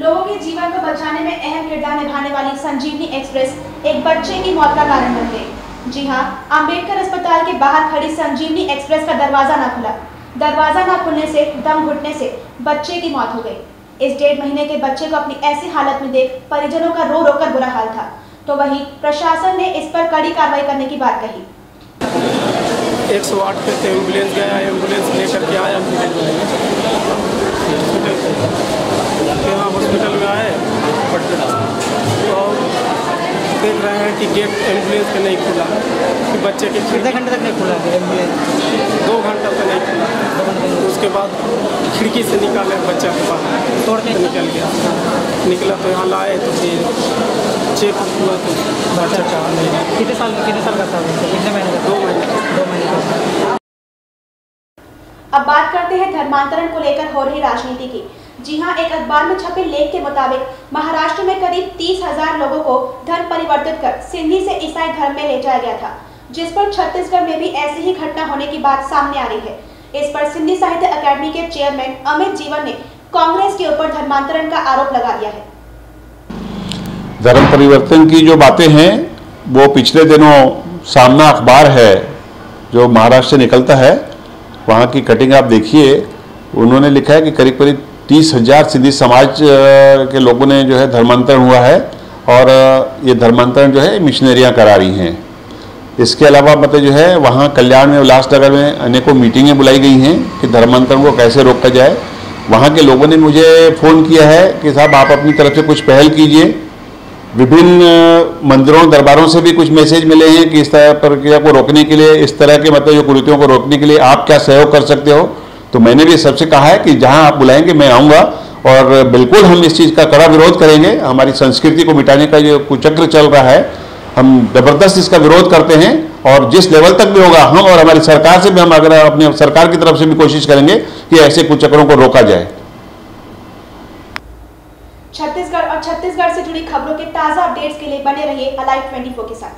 लोगों के जीवन को बचाने में अहम किरदार निभाने वाली संजीवनी एक्सप्रेस एक बच्चे की मौत का कारण बन गई। जी हाँ अंबेडकर अस्पताल के बाहर खड़ी संजीवनी एक्सप्रेस का दरवाज़ा न खुला। दरवाज़ा न खुलने से, दम घुटने से बच्चे की मौत हो गई। इस डेढ़ महीने के बच्चे को अपनी ऐसी हालत में देख परिजनों का रो रो कर बुरा हाल था। तो वहीं प्रशासन ने इस पर कड़ी कार्रवाई करने की बात कही। एक सौ आठ पे एंबुलेंस गया, एंबुलेंस लेकर के आया। रहे कि गेट एंबुलेंस का नहीं खुला कि बच्चे के कितने घंटे तक नहीं खुला है एंबुलेंस दो घंटा से नहीं खुला। उसके बाद खिड़की से निकाले बच्चा के बाहर तोड़ के निकल गया। निकला तो यहाँ लाए तो फिर चेक हुआ तो बच्चा का नहीं कितने साल कितने साल का था कितने महीने का दो महीने दो महीने का अब बात करते हैं धर्मांतरण को लेकर हो रही राजनीति की। जी हाँ, एक अखबार में छपे लेख के मुताबिक महाराष्ट्र में करीब तीस हज़ार लोगों को धर्म परिवर्तित कर सिंधी से ईसाई धर्म में ले जाया गया था, जिस पर छत्तीसगढ़ में भी ऐसी ही घटना होने की बात सामने आ रही है। इस पर सिंधी साहित्य अकादमी के चेयरमैन अमित जीवन ने कांग्रेस के ऊपर धर्मांतरण का आरोप लगा दिया है। धर्म परिवर्तन की जो बातें हैं, वो पिछले दिनों सामना अखबार है, जो महाराष्ट्र से निकलता है, वहाँ की कटिंग आप देखिए, उन्होंने लिखा है कि करीब करीब तीस हज़ार सिंधी समाज के लोगों ने जो है धर्मांतरण हुआ है और ये धर्मांतरण जो है मिशनरियाँ करा रही हैं। इसके अलावा मतलब जो है वहाँ कल्याण में, उल्लासनगर में अनेकों मीटिंगें बुलाई गई हैं कि धर्मांतरण को कैसे रोका जाए। वहाँ के लोगों ने मुझे फ़ोन किया है कि साहब आप अपनी तरफ़ से कुछ पहल कीजिए। विभिन्न मंदिरों, दरबारों से भी कुछ मैसेज मिले हैं कि इस तरह प्रक्रिया को रोकने के लिए, इस तरह के मतलब जो कुरीतियों को रोकने के लिए आप क्या सहयोग कर सकते हो। तो मैंने भी सबसे कहा है कि जहाँ आप बुलाएँगे, मैं आऊँगा। और बिल्कुल हम इस चीज़ का कड़ा विरोध करेंगे। हमारी संस्कृति को मिटाने का जो कुचक्र चल रहा है। हम ज़बरदस्त इसका विरोध करते हैं और जिस लेवल तक भी होगा, हम और हमारी सरकार से भी हम अगर अपने सरकार की तरफ़ से भी कोशिश करेंगे कि ऐसे कुचक्रों को रोका जाए। छत्तीसगढ़ और छत्तीसगढ़ से जुड़ी खबरों के ताज़ा अपडेट्स के लिए बने रहिए अलाइव 24 के साथ।